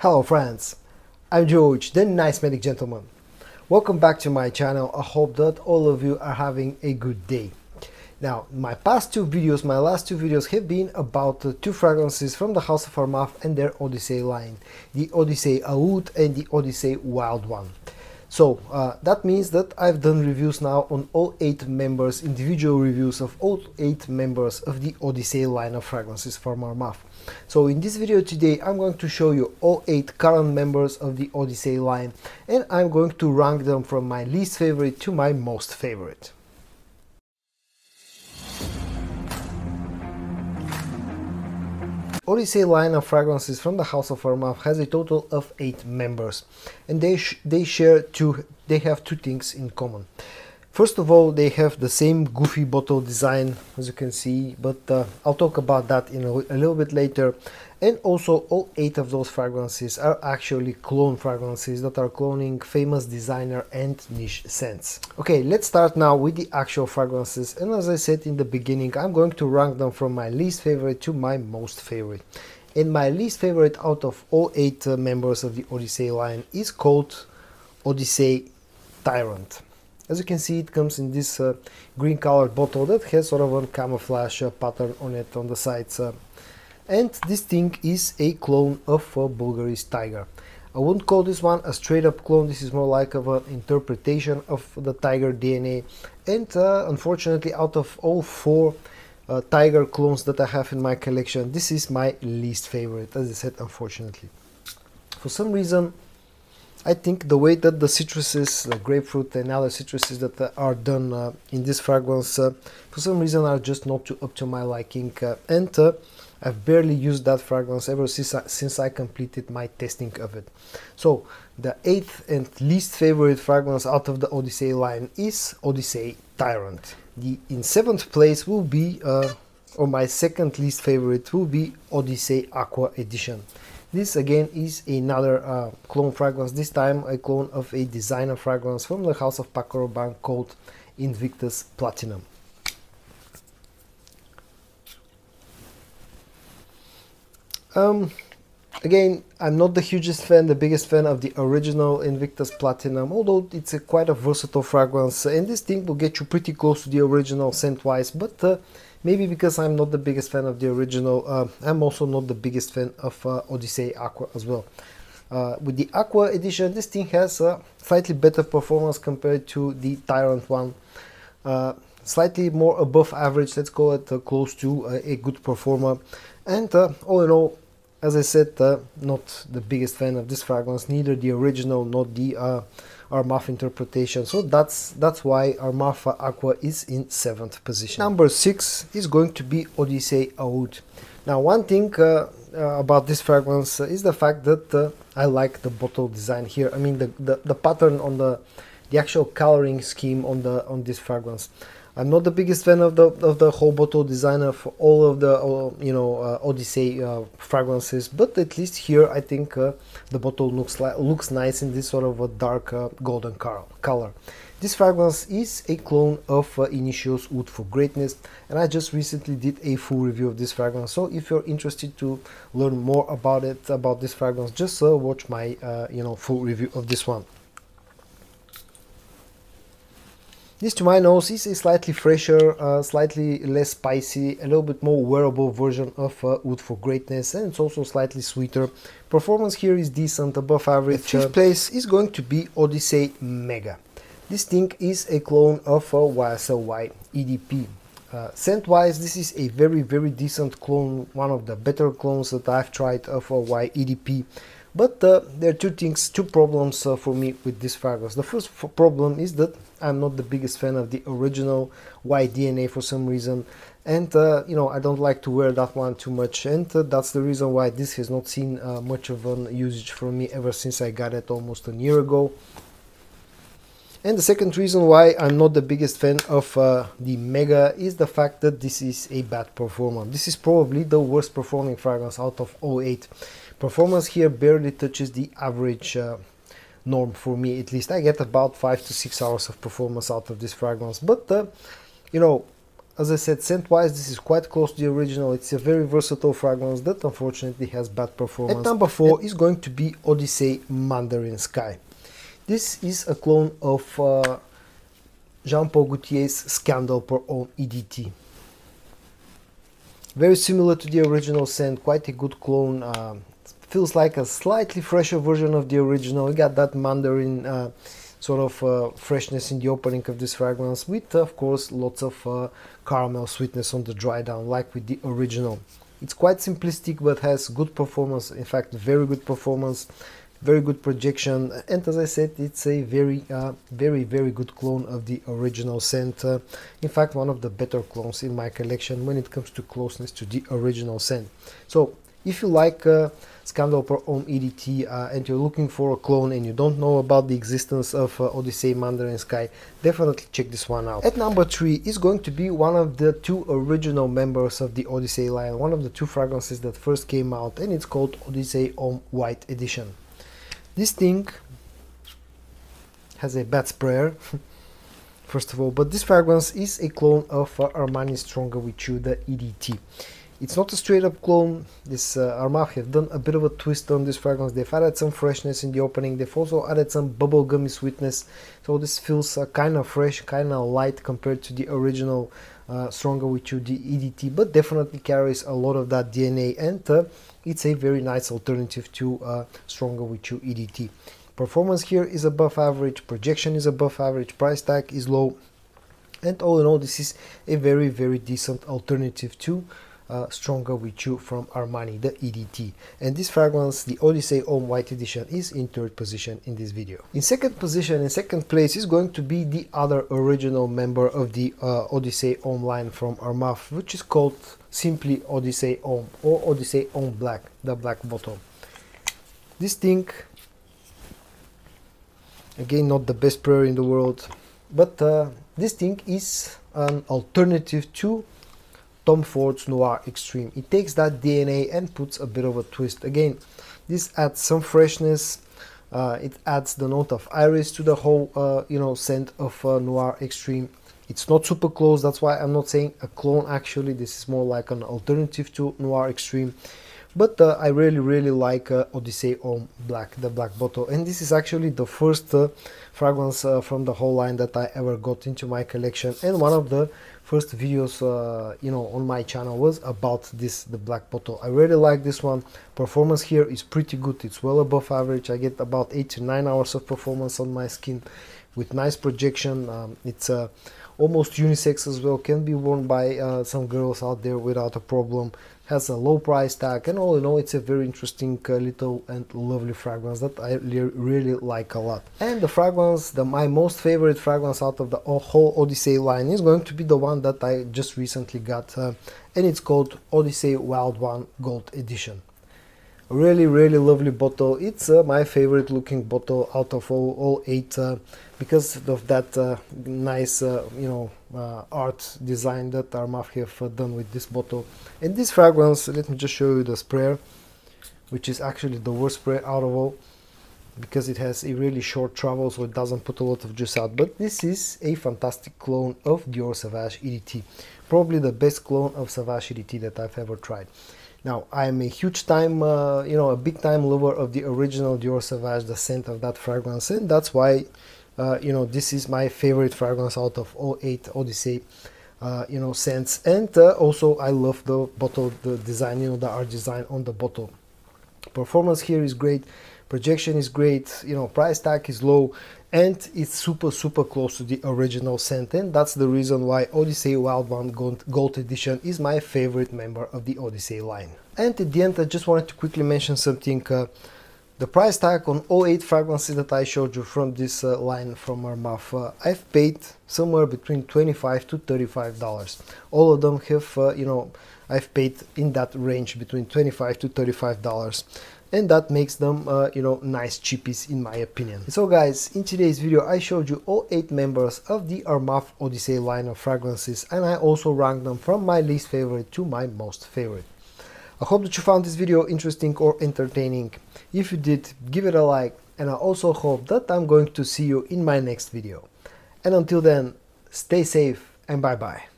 Hello friends, I'm George, the nice smelling gentleman. Welcome back to my channel. I hope that all of you are having a good day. Now, my past two videos, my last two videos have been about uh, two fragrances from the House of Armaf and their Odyssey line, the Odyssey Oud and the Odyssey Wild One. So uh, that means that I've done reviews now on all 8 members, individual reviews of all 8 members of the Odyssey line of fragrances from Armaf. So in this video today I'm going to show you all 8 current members of the Odyssey line and I'm going to rank them from my least favorite to my most favorite. Odyssey line of fragrances from the House of Armaf has a total of 8 members and they, they share two they have two things in common. First of all, they have the same goofy bottle design as you can see, but uh, I'll talk about that in a, a, little bit later. And also all eight of those fragrances are actually clone fragrances that are cloning famous designer and niche scents. Okay, let's start now with the actual fragrances. And as I said in the beginning, I'm going to rank them from my least favorite to my most favorite. And my least favorite out of all eight uh, members of the Odyssey line is called Odyssey Tyrant. As you can see it comes in this uh, green colored bottle that has sort of a camouflage uh, pattern on it on the sides. Uh, and this thing is a clone of uh, Bulgari's Tygar. I wouldn't call this one a straight up clone, this is more like of an interpretation of the Tygar DNA. And uh, unfortunately out of all four uh, Tygar clones that I have in my collection, this is my least favorite, as I said, unfortunately. For some reason, I think the way that the citruses, the grapefruit and other citruses that are done uh, in this fragrance, uh, for some reason are just not too up to my liking. Uh, and uh, I've barely used that fragrance ever since I, since I completed my testing of it. So the eighth and least favorite fragrance out of the Odyssey line is Odyssey Tyrant. The in seventh place will be, uh, or my second least favorite will be Odyssey Aqua Edition. This again is another uh, clone fragrance, this time a clone of a designer fragrance from the house of Paco Rabanne called Invictus Platinum. Um, again, I'm not the hugest fan, the biggest fan of the original Invictus Platinum, although it's a quite a versatile fragrance and this thing will get you pretty close to the original scent-wise, but uh, Maybe because I'm not the biggest fan of the original, uh, I'm also not the biggest fan of uh, Odyssey Aqua as well. Uh, with the Aqua edition, this thing has a slightly better performance compared to the Tyrant one. Uh, slightly more above average, let's call it uh, close to uh, a good performer. And all in all, as I said, not the biggest fan of this fragrance, neither the original nor the Armaf interpretation. So that's that's why Armaf Aqua is in seventh position. Number six is going to be Odyssey Oud. Now, one thing uh, uh, about this fragrance is the fact that uh, I like the bottle design here. I mean, the, the, the pattern on the the actual coloring scheme on the on this fragrance. I'm not the biggest fan of the of the whole bottle design of all of the uh, you know uh, Odyssey uh, fragrances, but at least here I think uh, the bottle looks like looks nice in this sort of a dark uh, golden color. This fragrance is a clone of uh, Oud for Greatness, and I just recently did a full review of this fragrance. So if you're interested to learn more about it about this fragrance, just watch my you know full review of this one. This to my nose is a slightly fresher, uh, slightly less spicy, a little bit more wearable version of uh, Oud for Greatness and it's also slightly sweeter. Performance here is decent, above average. The fifth place is going to be Odyssey Mega. This thing is a clone of uh, YSL EDP. Uh, scent wise this is a very very decent clone, one of the better clones that I've tried of uh, Y EDP. But uh, there are two things, two problems uh, for me with this fragrance. The first problem is that I'm not the biggest fan of the original Y DNA for some reason. And, uh, you know, I don't like to wear that one too much. And uh, that's the reason why this has not seen uh, much of an usage from me ever since I got it almost a year ago. And the second reason why I'm not the biggest fan of uh, the Mega is the fact that this is a bad performer. This is probably the worst performing fragrance out of 08. Performance here barely touches the average uh, norm for me at least. I get about 5 to 6 hours of performance out of this fragrance, but uh, you know, as I said, scent-wise, this is quite close to the original. It's a very versatile fragrance that unfortunately has bad performance. At number 4 is going to be Odyssey Mandarin Sky. This is a clone of uh, Jean-Paul Gaultier's Scandal Pour Homme EDT. Very similar to the original scent, quite a good clone. Uh, feels like a slightly fresher version of the original. You got that Mandarin uh, sort of uh, freshness in the opening of this fragrance with of course lots of uh, caramel sweetness on the dry down like with the original. It's quite simplistic but has good performance. In fact very good performance very good projection. And as I said it's a very uh, very very good clone of the original scent. Uh, in fact one of the better clones in my collection when it comes to closeness to the original scent. So if you like uh, EDT uh, and you're looking for a clone and you don't know about the existence of uh, Odyssey Mandarin Sky, definitely check this one out. At number 3 is going to be one of the two original members of the Odyssey line, one of the two fragrances that first came out and it's called Odyssey Homme White Edition. This thing has a bad sprayer first of all, but this fragrance is a clone of uh, Armani Stronger With You, the EDT. It's not a straight up clone. This uh, have done a bit of a twist on this fragrance. They've added some freshness in the opening. They've also added some bubblegummy sweetness. So this feels uh, kind of fresh, kind of light compared to the original uh, Stronger With You the EDT, but definitely carries a lot of that DNA and uh, it's a very nice alternative to uh, Stronger With You EDT. Performance here is above average, projection is above average, price tag is low, and all in all this is a very very decent alternative to uh, Stronger With You from Armani, the EDT. And this fragrance, the Odyssey Homme White Edition, is in third position in this video. In second position, in second place, is going to be the other original member of the uh, Odyssey Homme line from Armaf, which is called simply Odyssey Homme or Odyssey Homme Black, the black bottle. This thing, again, not the best prayer in the world, but uh, this thing is an alternative to Tom Ford's Noir Extreme. It takes that DNA and puts a bit of a twist. Again, this adds some freshness. Uh, it adds the note of iris to the whole, uh, you know, scent of uh, Noir Extreme. It's not super close. That's why I'm not saying a clone. Actually, this is more like an alternative to Noir Extreme. But uh, I really, really like uh, Odyssey Homme Black, the black bottle. And this is actually the first uh, fragrance from the whole line that I ever got into my collection. And one of the first videos uh, you know on my channel was about this the black bottle. I really like this one. Performance here is pretty good. It's well above average. I get about eight to nine hours of performance on my skin with nice projection. Um, it's uh, almost unisex as well. Can be worn by uh, some girls out there without a problem. Has a low price tag. And all in all it's a very interesting uh, little and lovely fragrance that I really like a lot. And the fragrance the my most favorite fragrance out of the whole Odyssey line is going to be the one that I just recently got uh, and it's called Odyssey Wild One Gold Edition really really lovely bottle. It's uh, my favorite looking bottle out of all, all eight uh, because of that uh, nice uh, you know uh, art design that Armaf have uh, done with this bottle. And this fragrance let me just show you the sprayer which is actually the worst spray out of all because it has a really short travel so it doesn't put a lot of juice out. But this is a fantastic clone of Dior Sauvage EDT probably the best clone of Sauvage EDT that I've ever tried now, I'm a huge time, uh, you know, a big time lover of the original Dior Sauvage, the scent of that fragrance, and that's why, uh, you know, this is my favorite fragrance out of all eight Odyssey, uh, you know, scents. And uh, also, I love the bottle, the design, you know, the art design on the bottle. Performance here is great, projection is great, you know, price tag is low, and it's super super close to the original scent and that's the reason why Odyssey Wild One Gold Edition is my favorite member of the Odyssey line. And at the end I just wanted to quickly mention something uh, the price tag on all 8 fragrances that I showed you from this uh, line from Armaf, uh, I've paid somewhere between 25 to 35 dollars. All of them have, uh, you know, I've paid in that range between 25 to 35 dollars and that makes them uh, you know nice cheapies in my opinion. So guys in today's video i showed you all eight members of the armaf odyssey line of fragrances and i also ranked them from my least favorite to my most favorite. I hope that you found this video interesting or entertaining. If you did give it a like and i also hope that i'm going to see you in my next video. And until then stay safe and bye bye